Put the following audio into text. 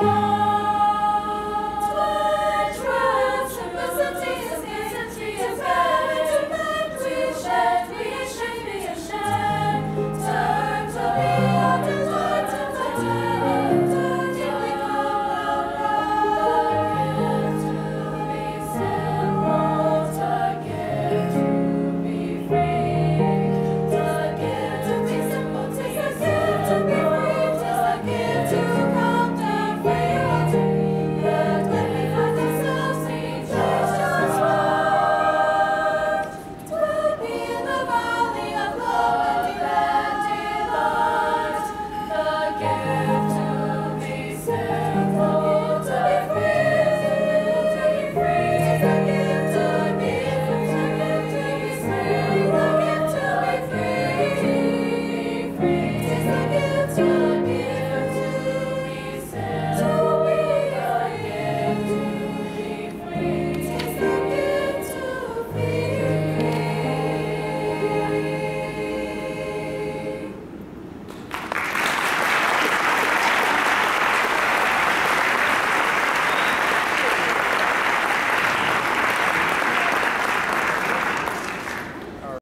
Oh,